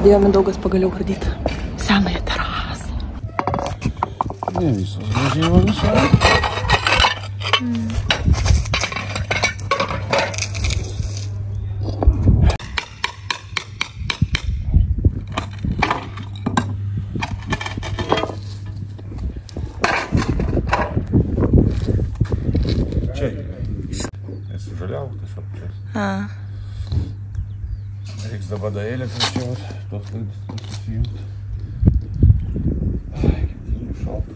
Pradėjo Mindaugas pagaliau ardyti senąją terasą. Ne visos gražiai va visai. Čia esu žaliavo tiesiog čia. A. Reiks dabar da elektros čia vat, tuos laidus susijungti. Ai, kaip tyliai šalta.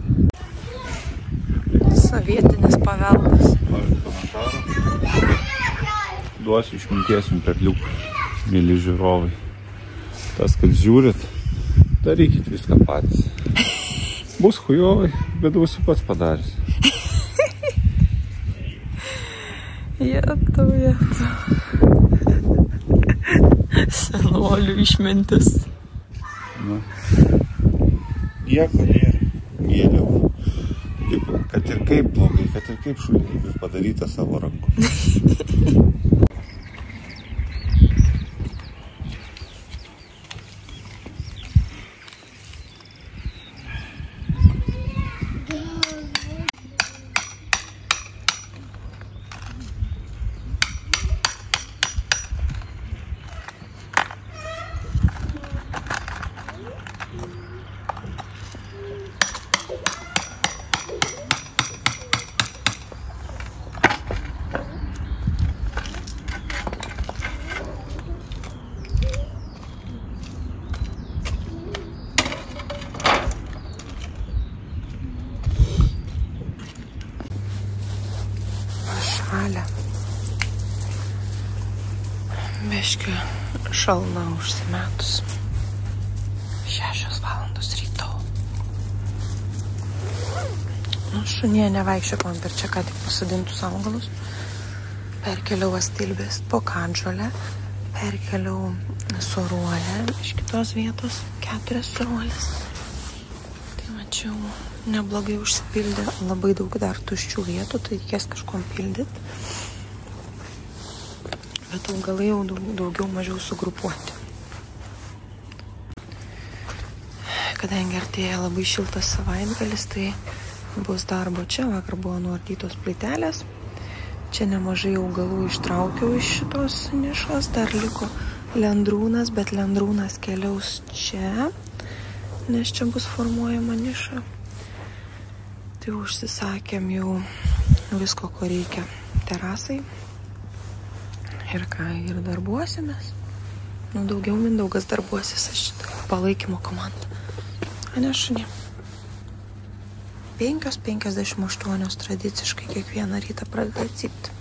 Sovietinis paveldas. Norit komentarų? Duosiu išminties jums per liuką, mėly žiūrovai. Tas, kad žiūrit, darykit viską patys. Bus hujovai, bet būsiu pats padaręs. Jėtų, jėtų. Senolių išmintis. Nu. Nieko nėra. Gėliau. Kad ir kaip blogai, kad ir kaip šulybė padaryta savo ranku. Šalna užsimetus. Šešios valandos ryto. Nu, šunie nevaikščiok man per čia, ką tik pasodintus augalus. Perkeliau astilbės po kandžolę. Perkeliau soruolę iš kitos vietos. Keturias soruolės. Tai mačiau, neblogai užsipildė, labai daug dar tuščių vietų, tai reikės kažkom pildyti. Bet augalai jau daug, daugiau mažiau sugrupuoti. Kadangi artėja labai šiltas savaitgalis, tai bus darbo čia. Vakar buvo nuardytos plytelės. Čia nemažai augalų ištraukiau iš šitos nišos. Dar liko lendrūnas, bet lendrūnas keliaus čia, nes čia bus formuojama niša. Tai užsisakėm jau visko, ko reikia terasai. Ir ką, ir darbuosimės. Nu, daugiau Mindaugas darbuosis, aš palaikymo komandą. A ne šunė. 5.58 tradiciškai kiekvieną rytą pradeda cypti.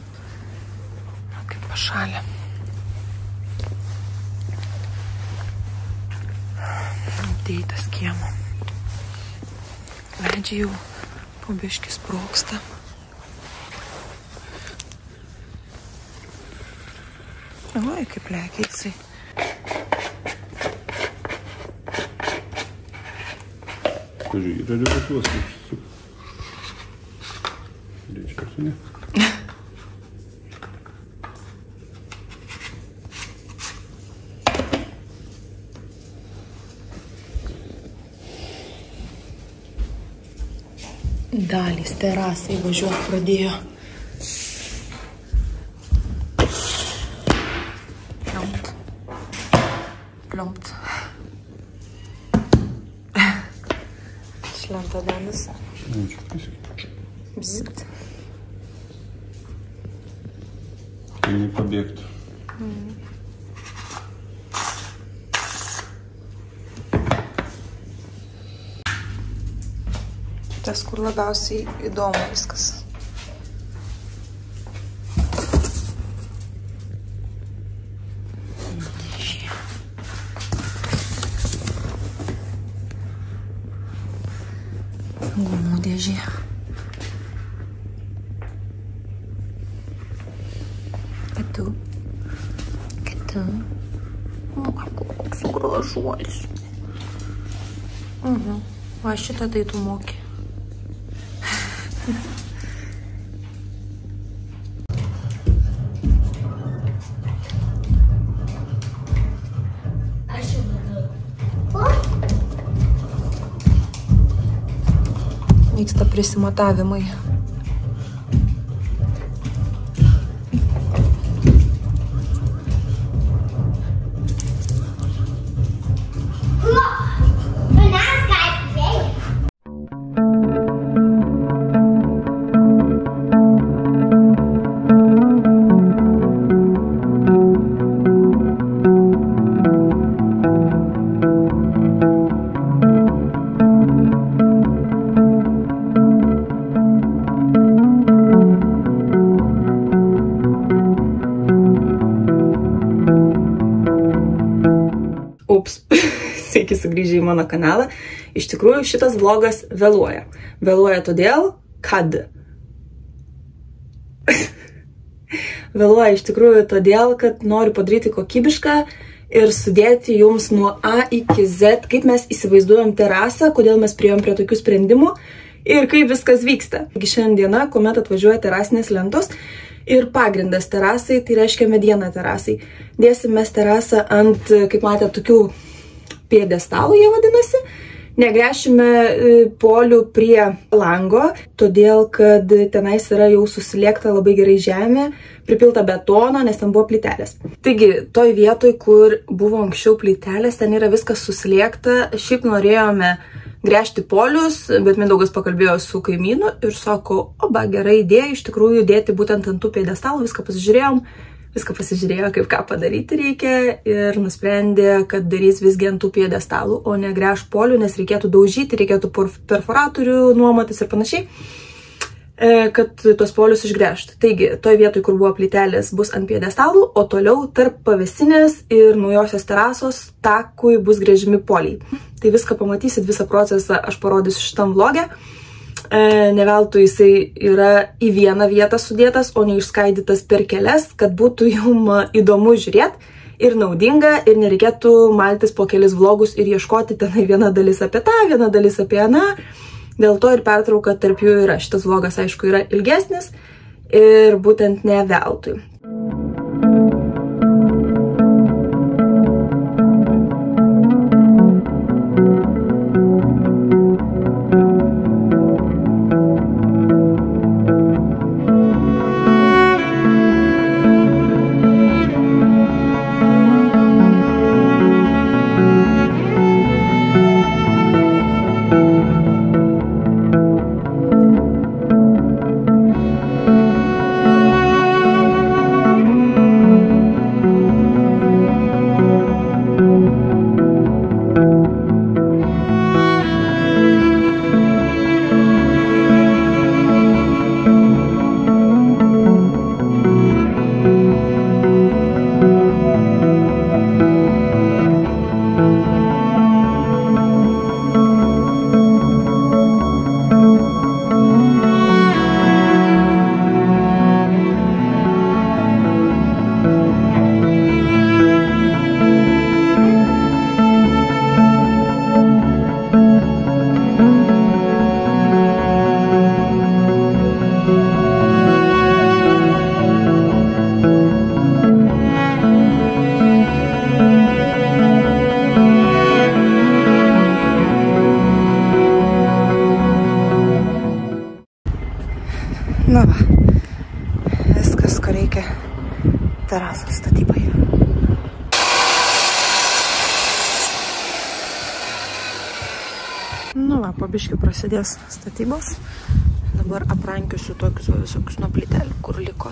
Na, kaip pašalė. Deitas kiemo. Medžiai jau pabiškis sproksta. Oi, kaip lekia jisai. Pažiūrėjau, yra ribotuos, kaip su. Greičiausiai ne. Dalys terasai važiuoti pradėjo. Pliomt. Pliomt. Šlenta dalis. Nu, čia pasakyk. Bzit. Kad nepabėgtų. Tas, kur labiausiai įdomu viskas. Gumų dėžė. Kitų. Kitų. O, koks gražuolis. Mhm. O šitą tai tu moki. Prisimatavimai. Mano kanalą. Iš tikrųjų, šitas vlogas vėluoja. Vėluoja todėl, kad. vėluoja iš tikrųjų todėl, kad noriu padaryti kokybišką ir sudėti jums nuo A iki Z, kaip mes įsivaizduojam terasą, kodėl mes priejom prie tokių sprendimų ir kaip viskas vyksta. Taigi šiandiena, kuomet atvažiuoja terasinės lentos, ir pagrindas terasai, tai reiškia mediena terasai. Dėsim mes terasą ant, kaip matėte, tokių piedestalų jie vadinasi. Negrešime e, polių prie lango, todėl kad tenais yra jau susiliekta labai gerai žemė, pripilta betono, nes ten buvo plytelės. Taigi, toj vietoj, kur buvo anksčiau plytelės, ten yra viskas susiliekta. Šiaip norėjome gręžti polius, bet Mindaugas pakalbėjo su kaimynu ir sako, o ba, gera idėja iš tikrųjų dėti būtent ant tų piedestalų, viską pasižiūrėjom, viską pasižiūrėjo, kaip ką padaryti reikia ir nusprendė, kad darys visgi ant tų piedestalų, o ne gręž polių, nes reikėtų daužyti, reikėtų perforatorių nuomotis ir panašiai kad tuos polius išgręžtų. Taigi, toje vietoje, kur buvo plytelės, bus ant piedestalų, o toliau tarp pavesinės ir naujosios terasos takui bus grėžimi poliai. Tai viską pamatysit, visą procesą aš parodysiu šitam vlogė. E, neveltui jisai yra į vieną vietą sudėtas, o ne išskaidytas per kelias, kad būtų jum įdomu žiūrėti ir naudinga ir nereikėtų maltis po kelis vlogus ir ieškoti tenai viena dalis apie tą, viena dalis apie aną. Dėl to ir pertrauka tarp jų yra. Šitas vlogas, aišku, yra ilgesnis ir būtent ne veltui. Prasidės statybos. Dabar aprankiusiu tokius visokius nuo plytelių, kur liko,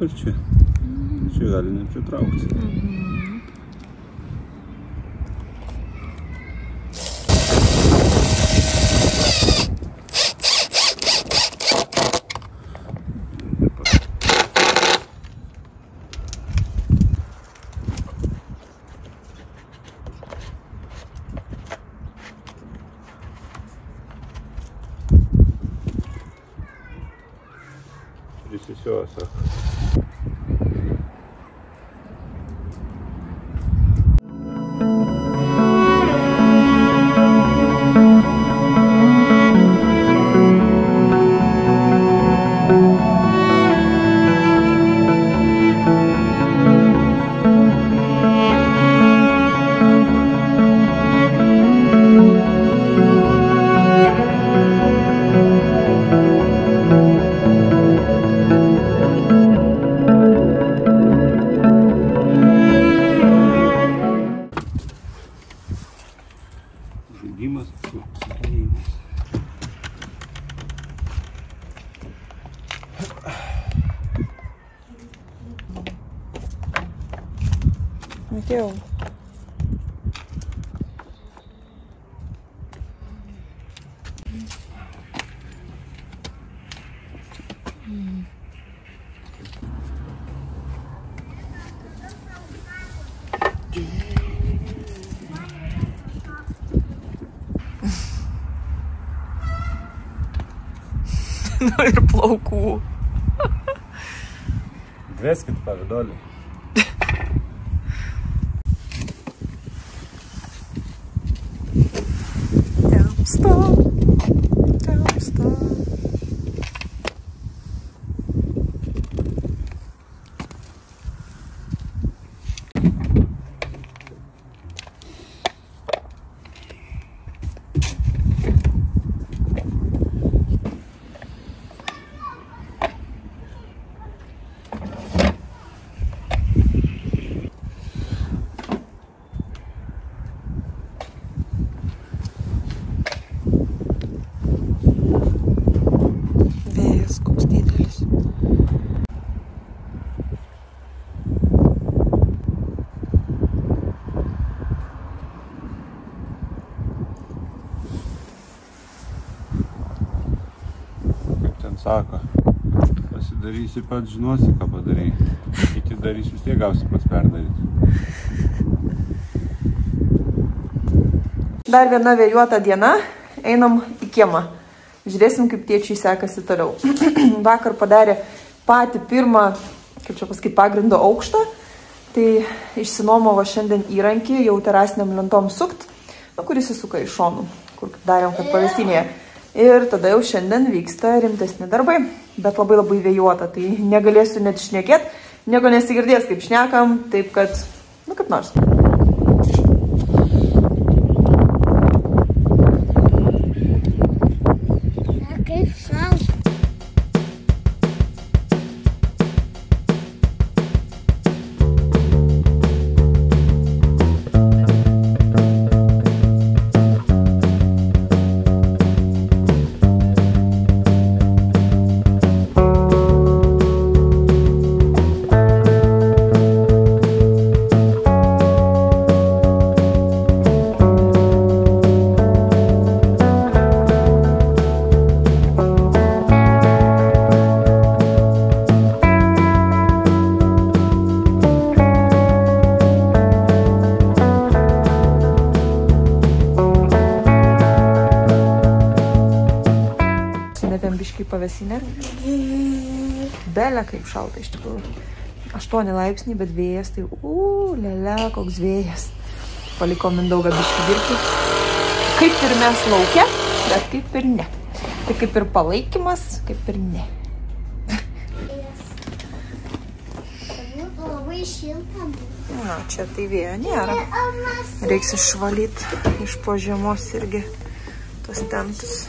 виборче, чи Галіни, чи травці. Здесь все, а Vezi cât pe dole. Pasidarysi pats, žinosi, ką padarai. Kiti darys vis tiek gausi pats perdaryti. Dar viena vėjuota diena. Einam į kiemą. Žiūrėsim, kaip tėčiai sekasi toliau. Vakar padarė patį pirmą, kaip čia pasakyti, pagrindo aukštą. Tai išsinuomavo šiandien įrankį jau terasiniam lentom sukt, nu, kuris įsuka iš šonų, kur darėm, kad pavėsinėje. Ir tada jau šiandien vyksta rimtesni darbai, bet labai labai vėjuota, tai negalėsiu net šnekėti, nieko nesigirdės, kaip šnekam, taip kad, nu kaip nors. Pavėsinę. Belė kaip šalta iš tikrųjų. 8 laipsniai, bet vėjas tai, u, lele, koks vėjas. Paliko Mindaugą biškai dirbti. Kaip ir mes laukia, bet kaip ir ne. Tai kaip ir palaikymas, kaip ir ne. Labai šilta. Na, čia tai vėjo nėra. Reiks išvalyti iš po žiemos irgi tos tentus.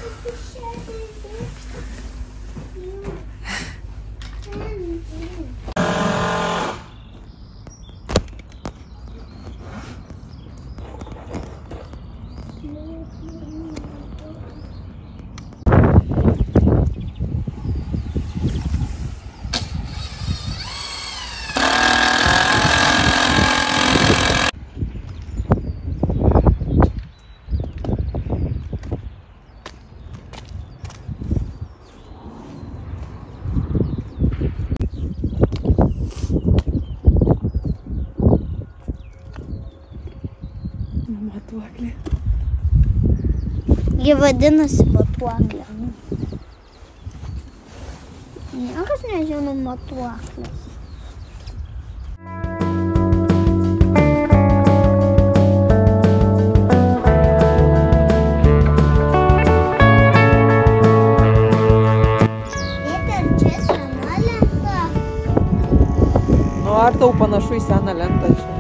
Matuoklė. Jie vadinasi matuoklė. Niekas nežino matuoklės. Nu, ar tau panašu į seną lentą čia?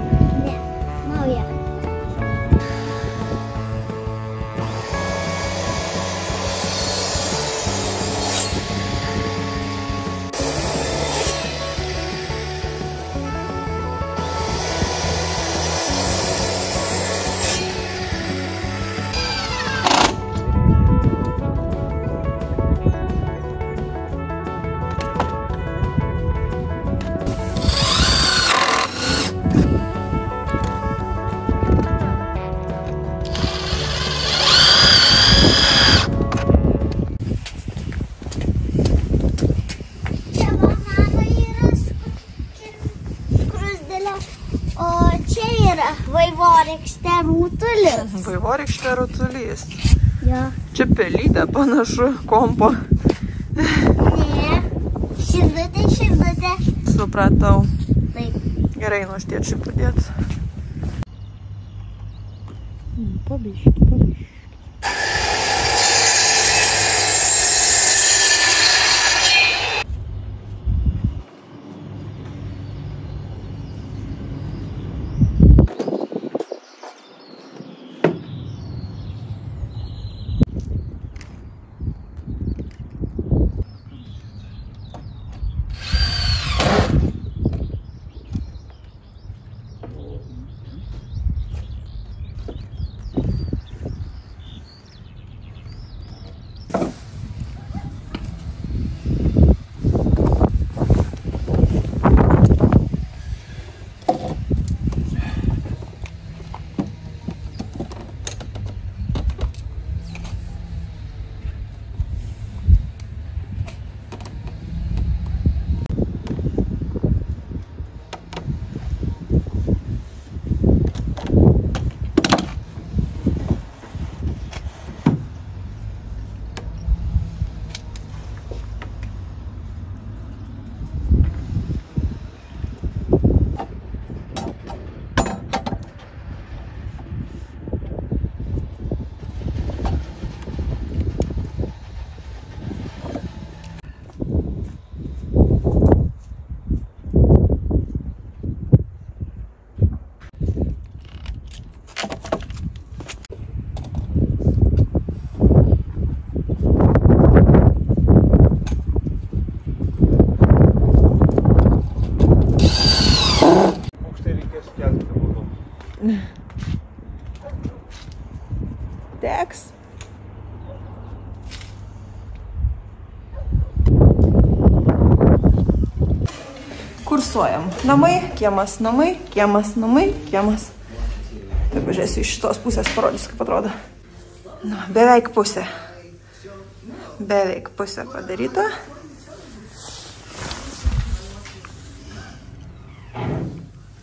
Pelytė panašu kompo. Ne. Širdutė, širdutė. Supratau. Taip. Gerai, nuo tėčiui padėt. Kursuojam. Namai, kiemas, namai, kiemas, namai, kiemas. Tai pažiūrėsiu iš šitos pusės, parodysiu, kaip atrodo. Nu, beveik pusė. Beveik pusė padaryta.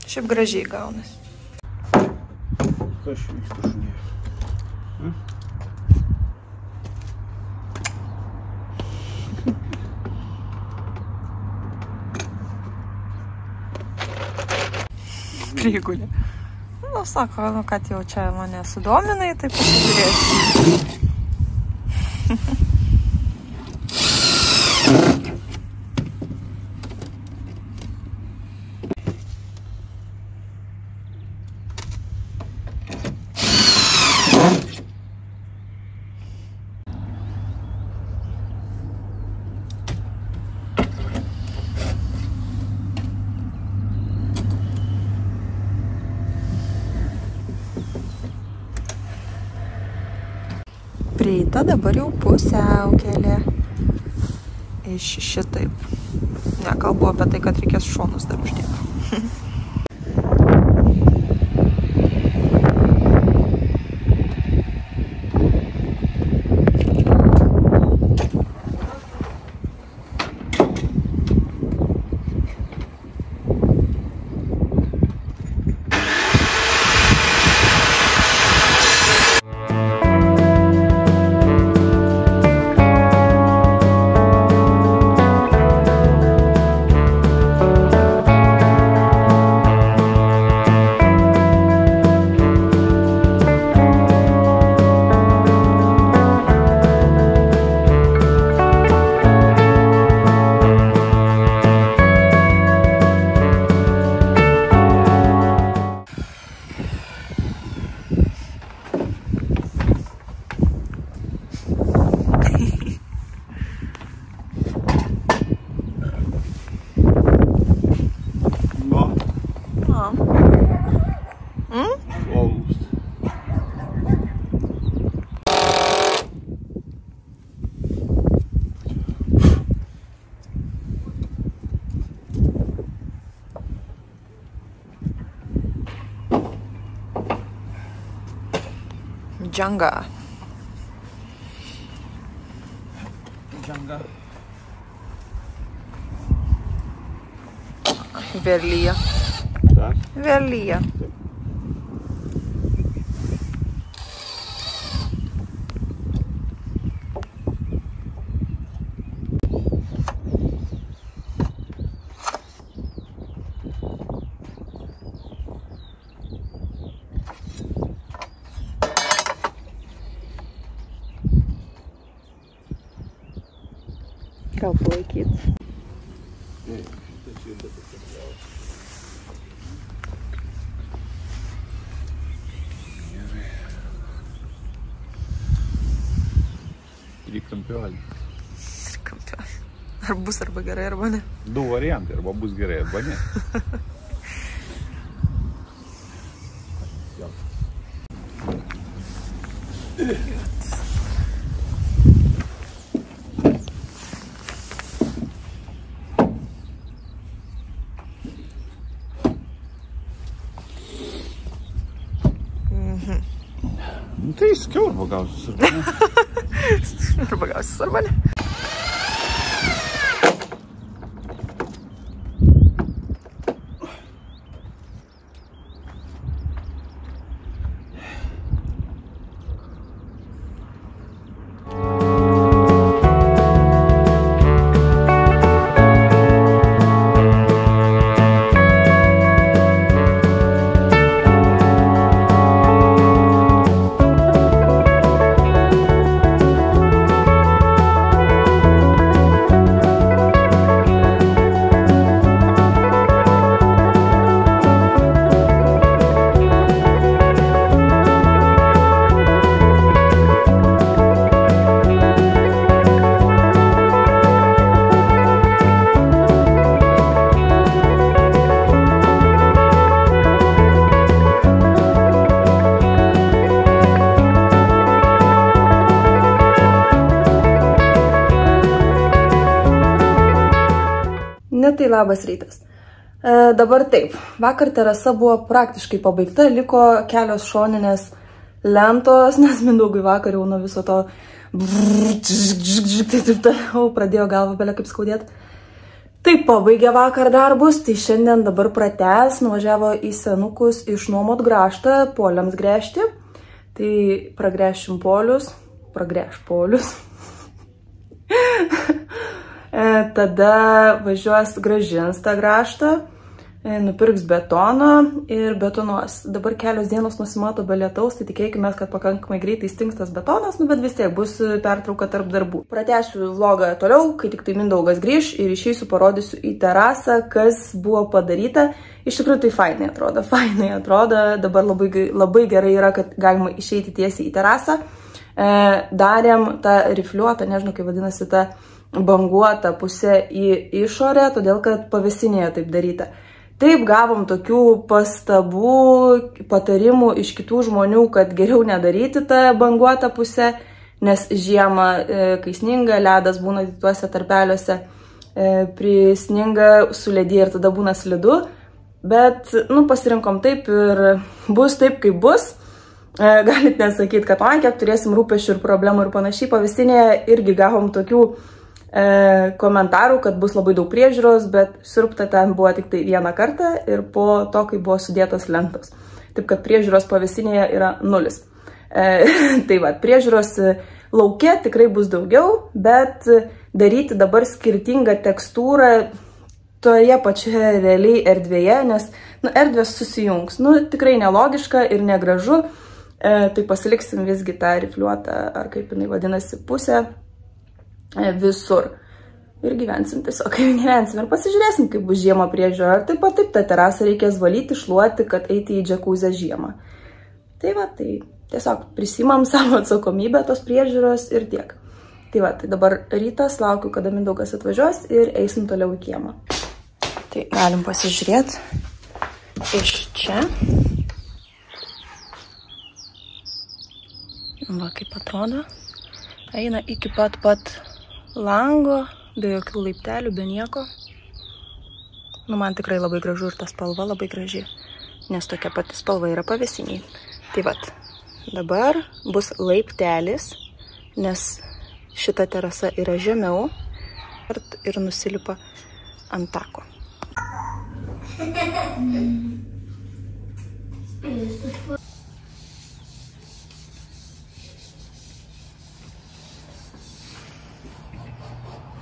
Šiaip gražiai gaunasi. Kas čia vyksta šunie? Prigulė. Nu, sako, nu, kad jau čia mane sudominai, tai pasižiūrėsiu. Dabar jau pusiaukelė. Iš šitaip. Nekalbu apie tai, kad reikės šonus dar uždėti. Junga. Junga. Verli Gal palaikyt. Trikampiolį. Trikampio. Ar bus arba gerai, arba ne. Du variantai, arba bus gerai, arba ne. Tai labas rytas. E, dabar taip, vakar terasa buvo praktiškai pabaigta, liko kelios šoninės lentos, nes Mindaugui vakar jau nuo viso to tai taip toliau pradėjo galvą belė kaip skaudėti. Taip, pabaigė vakar darbus, tai šiandien dabar prates, nuvažiavo į senukus išnuomot graštą, poliams gręžti. Tai pragręšim polius, pragręš polius. E, tada važiuos gražins tą graštą, e, nupirks betoną ir betonuos. Dabar kelios dienos nusimato be lietaus, tai tikėkime, kad pakankamai greitai stings tas betonas, nu, bet vis tiek bus pertrauka tarp darbų. Pratęsiu vlogą toliau, kai tik tai Mindaugas grįž ir išeisiu parodysiu į terasą, kas buvo padaryta. Iš tikrųjų tai fainai atrodo, fainai atrodo, dabar labai, labai gerai yra, kad galima išeiti tiesiai į terasą. E, darėm tą rifliuotą, nežinau kaip vadinasi, tą banguotą pusę į išorę, todėl kad pavesinėje taip daryta. Taip gavom tokių pastabų, patarimų iš kitų žmonių, kad geriau nedaryti tą banguotą pusę, nes žiemą, e, kai sninga, ledas būna tuose tarpeliuose, e, prisninga suledė ir tada būna slidu. Bet, nu, pasirinkom taip ir bus taip, kaip bus. E, Galit nesakyti, kad, oi, kiek turėsim rūpešių ir problemų ir panašiai. Pavyzdinėje irgi gavom tokių e, komentarų, kad bus labai daug priežiūros, bet sirpta ten buvo tik tai vieną kartą ir po to, kai buvo sudėtos lentos. Taip kad priežiūros pavyzdinėje yra nulis. E, tai va, priežiūros laukia tikrai bus daugiau, bet daryti dabar skirtingą tekstūrą toje pačioje realiai erdvėje, nes nu, erdvės susijungs. Nu, tikrai nelogiška ir negražu. E, tai pasiliksim visgi tą rifliuotą, ar kaip jinai vadinasi, pusę visur. Ir gyvensim tiesiog, kaip gyvensim. Ir pasižiūrėsim, kaip bus žiemą priežiūra. Ar taip pat taip tą terasą reikės valyti, šluoti, kad eiti į džekuzę žiemą. Tai va, tai tiesiog prisimam savo atsakomybę tos priežiūros ir tiek. Tai va, tai dabar rytas, laukiu, kada Mindaugas atvažiuos ir eisim toliau į kiemą. Tai galim pasižiūrėti iš čia. Va kaip atrodo. Eina iki pat pat lango, be jokių laiptelių, be nieko. Nu, man tikrai labai gražu ir ta spalva labai graži, nes tokia pati spalva yra pavėsiniai. Tai vat, dabar bus laiptelis, nes šita terasa yra žemiau ir nusilipa ant tako. Mm.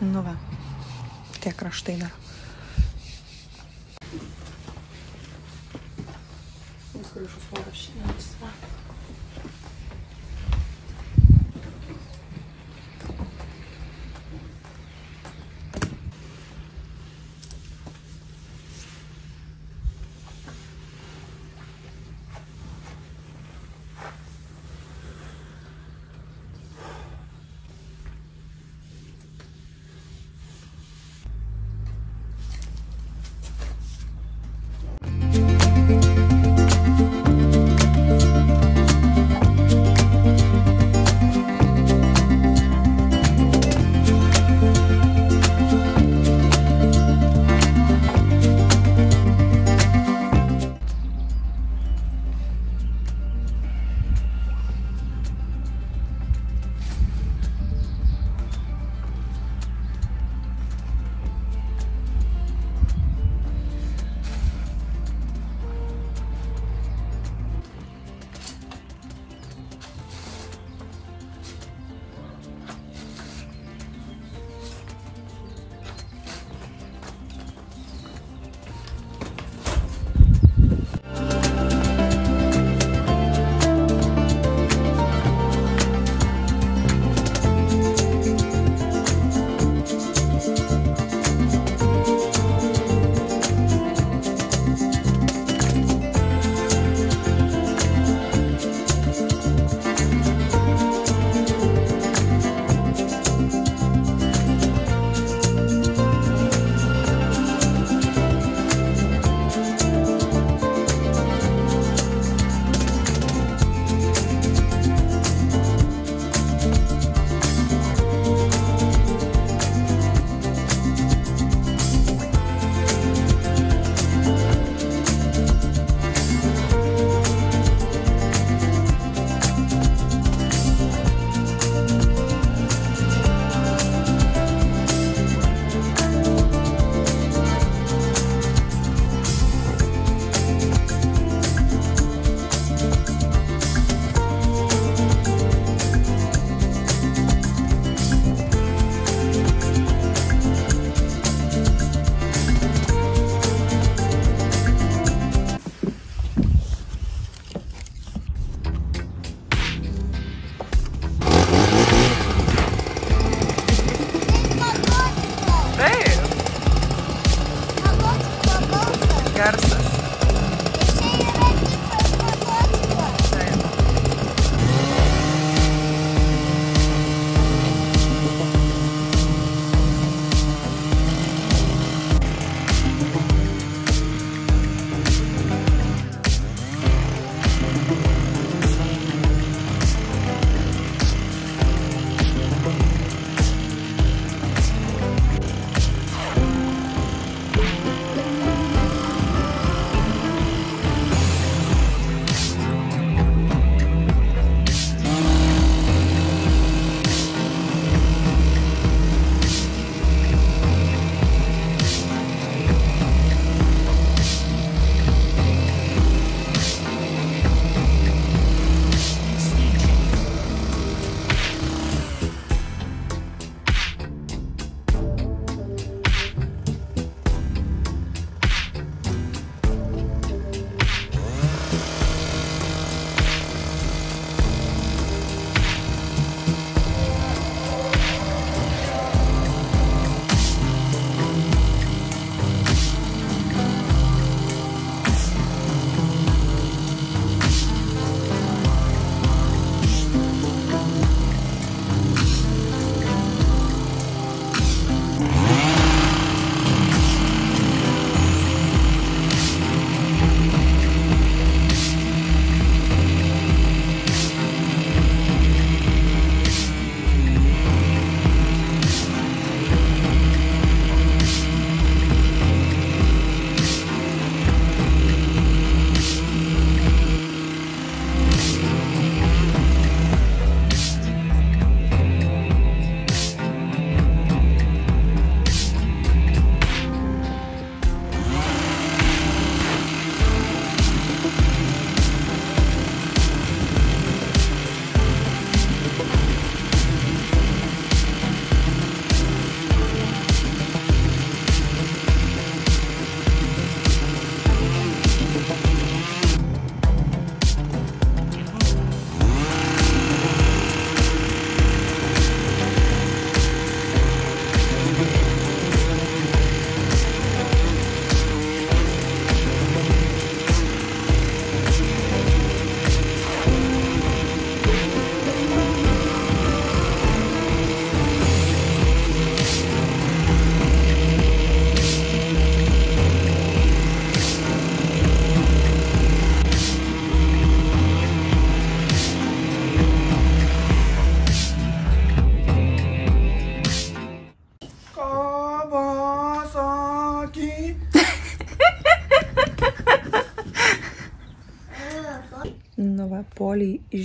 Nu va, tie kraštai dar. Uz grįžus porą šiandien visą.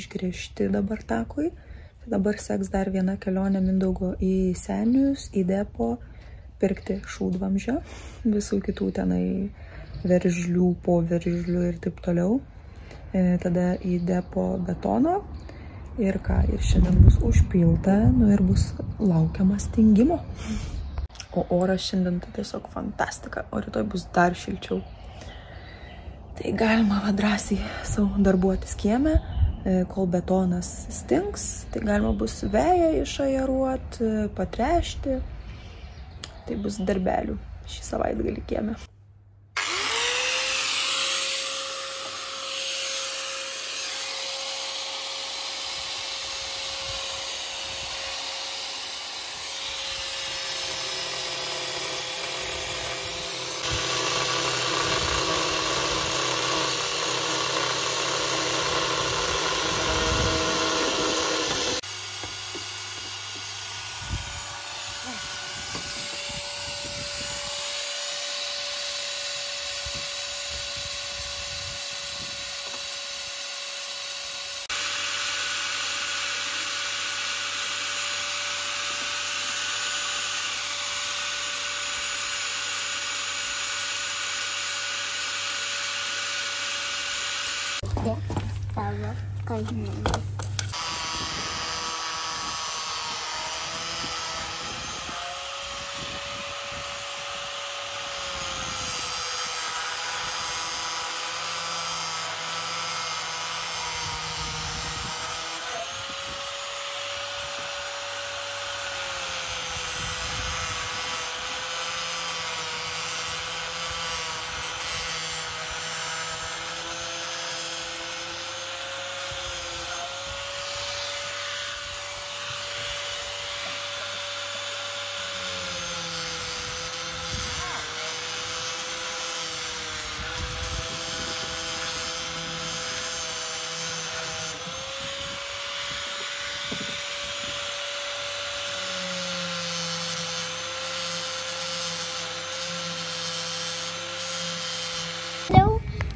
Išgręžti dabar takui. Dabar seks dar viena kelionė Mindaugo į senius, į depo, pirkti šūdvamžio, visų kitų tenai veržlių, po veržlių ir taip toliau. E, tada į depo betono ir ką, ir šiandien bus užpilta, nu ir bus laukiama stingimo. O oras šiandien tai tiesiog fantastika, o rytoj bus dar šilčiau. Tai galima va drąsiai savo darbuotis kieme, kol betonas stings, tai galima bus vėją išajaruot, e, patrešti. Tai bus darbelių šį savaitgalį kieme. 嗯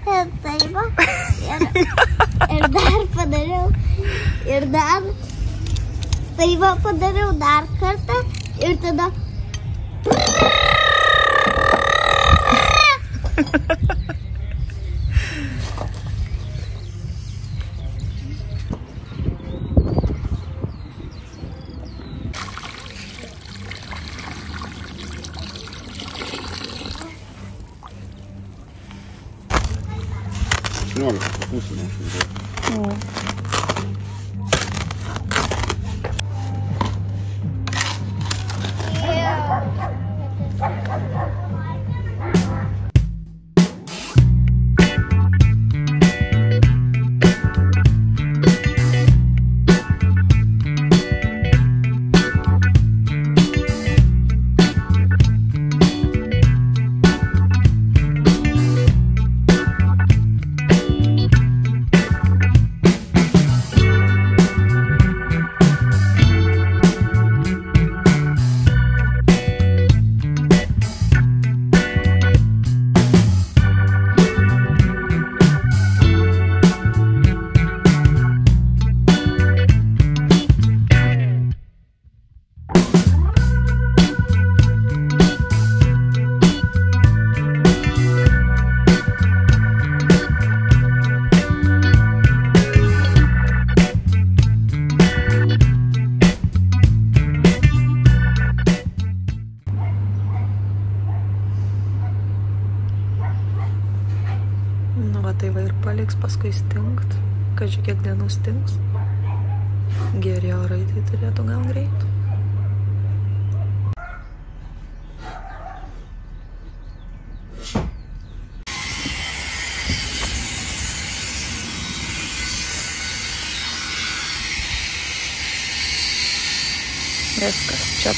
taip. Ir, ir dar padariau. Ir dar. Tai va padariau dar kartą. Ir tada. Aštuoniolika,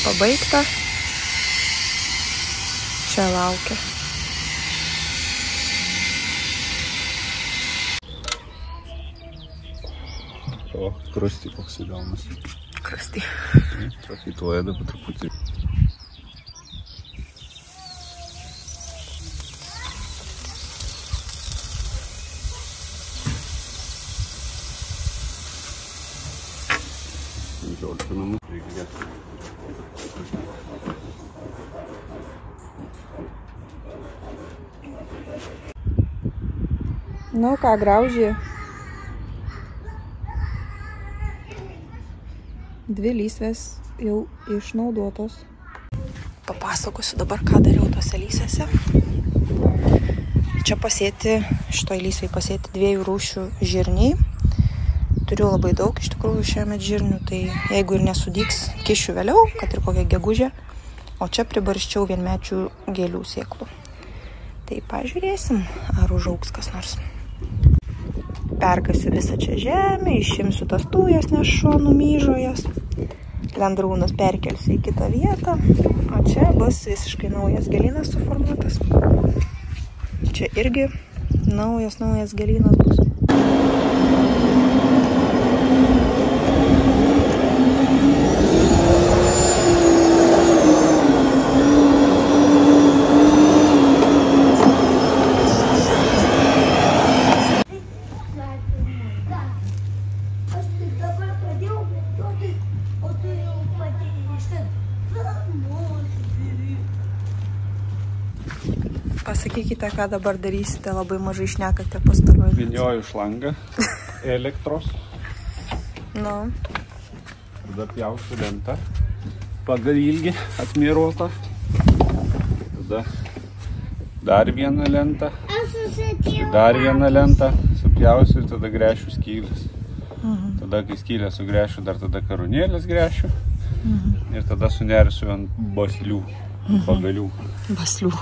pabaigta. Čia laukia. O, krustį koks įdomus. Krustį. Prakaituoja dabar truputį. Penkiolika namų nu, nu, reikia gerti. Nu ką, graužį. Dvi lysvės jau išnaudotos. Papasakosiu dabar, ką dariau tose lysėse. Čia pasėti, šitoj lysvai pasėti dviejų rūšių žirniai. Turiu labai daug iš tikrųjų šiemet žirnių, tai jeigu ir nesudyks, kišiu vėliau, kad ir kokią gegužę. O čia pribarščiau vienmečių gėlių sėklų. Tai pažiūrėsim, ar užauks kas nors. Perkasiu visą čia žemę, išimsiu tas tujas, nes šuo numyžo jas. Lendrūnus perkelsiu į kitą vietą, o čia bus visiškai naujas gėlynas suformuotas. Čia irgi naujas, naujas gėlynas bus. Aš tik dabar pradėjau bėgioti, o tu jau padėjai iš ten. Pasakykite, ką dabar darysite, labai mažai šnekate pastaruoju. Vinioju šlangą elektros, Nu, tada pjausiu lentą pagal ilgį atmiruotą. Tada dar vieną lentą, dar vieną lentą supjausiu ir tada gręšiu skylės. Tada, kai skylę sugręšiu, dar tada karūnėlės gręšiu. Ir tada sunersiu ant baslių, pagalių. baslių.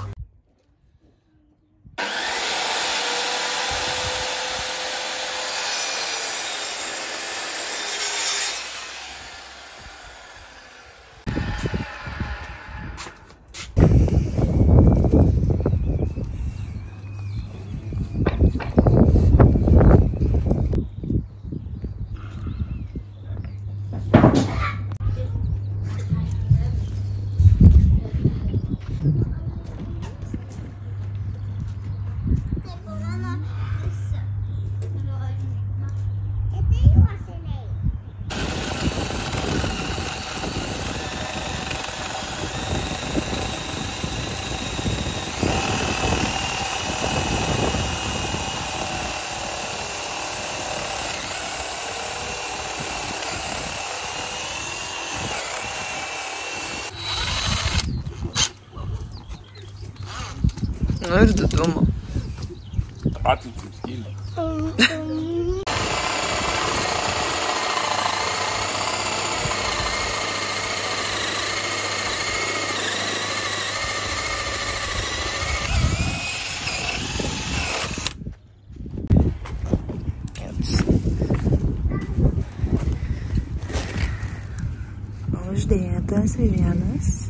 bananas.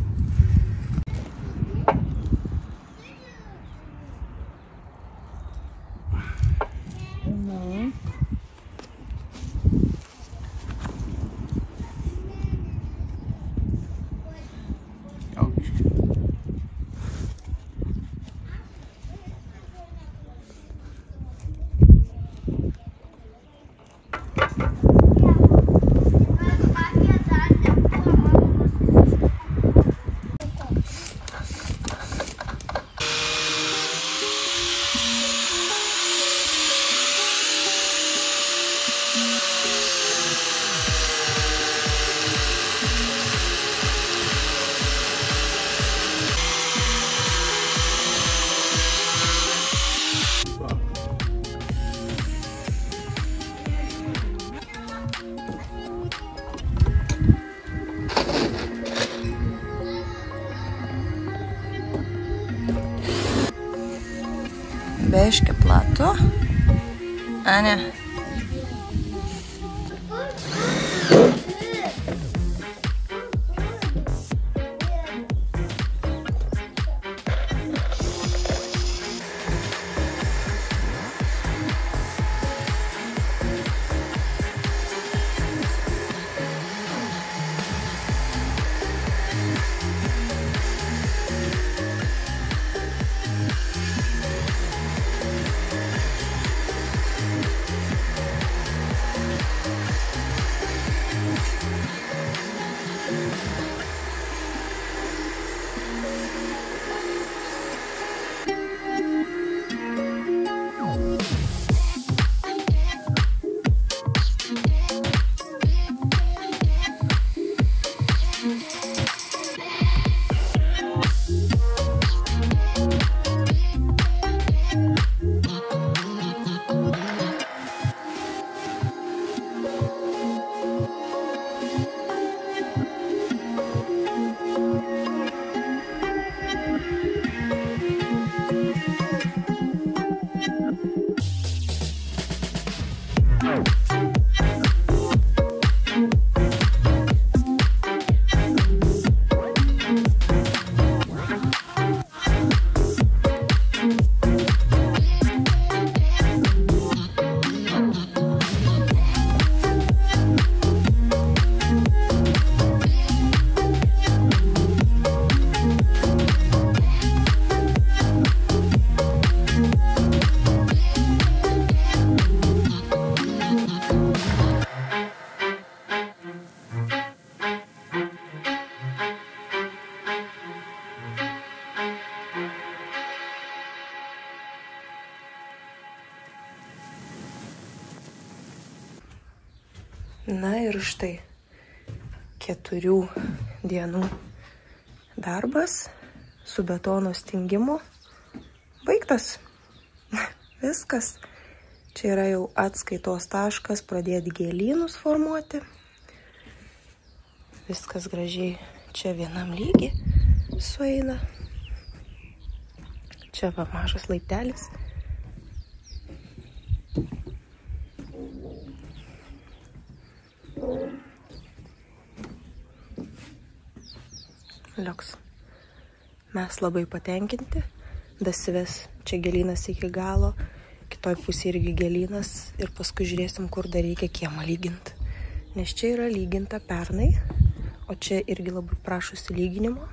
Ir štai keturių dienų darbas su betono stingimu baigtas. Viskas. Čia yra jau atskaitos taškas pradėti gėlynus formuoti. Viskas gražiai čia vienam lygi sueina. Čia va mažas laiptelis. Liuks. Mes labai patenkinti. Dasives čia gėlynas iki galo, kitoj pusėje irgi gėlynas ir paskui žiūrėsim, kur dar reikia kiemą lyginti. Nes čia yra lyginta pernai, o čia irgi labai prašosi lyginimo.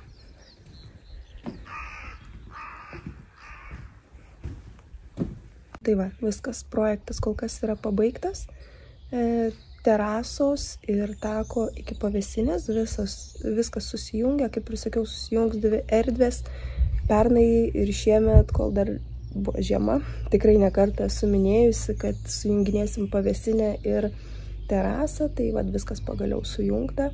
Tai va, viskas, projektas kol kas yra pabaigtas. E, terasos ir tako iki pavėsinės, visas, viskas susijungia, kaip ir sakiau, susijungs dvi erdvės. Pernai ir šiemet, kol dar buvo žiema, tikrai nekartą esu minėjusi, kad sujunginėsim pavėsinę ir terasą, tai vad viskas pagaliau sujungta.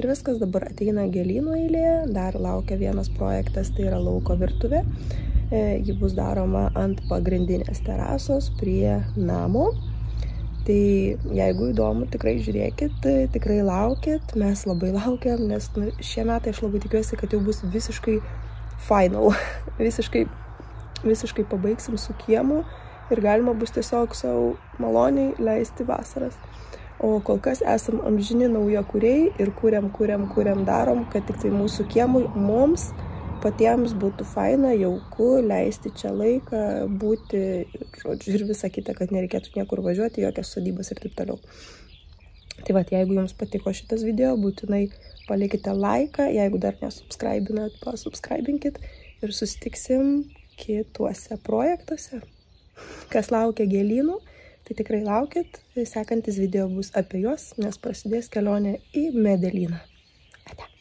Ir viskas dabar ateina gėlynų eilė, dar laukia vienas projektas, tai yra lauko virtuvė. E, ji bus daroma ant pagrindinės terasos prie namo. Tai jeigu įdomu, tikrai žiūrėkit, tikrai laukit, mes labai laukiam, nes nu, šie metai aš labai tikiuosi, kad jau bus visiškai final, visiškai, visiškai pabaigsim su kiemu ir galima bus tiesiog savo maloniai leisti vasaras. O kol kas esam amžini nauja kuriai ir kuriam, kuriam, kuriam darom, kad tik tai mūsų kiemui mums patiems būtų faina, jauku, leisti čia laiką, būti, žodžiu, ir visa kita, kad nereikėtų niekur važiuoti, jokios sodybos ir taip toliau. Tai va, jeigu jums patiko šitas video, būtinai palikite laiką, jeigu dar nesubscribinat, pasubscribinkit ir susitiksim kituose projektuose. Kas laukia gėlynų, tai tikrai laukit, sekantis video bus apie juos, nes prasidės kelionė į Medelyną. Ate.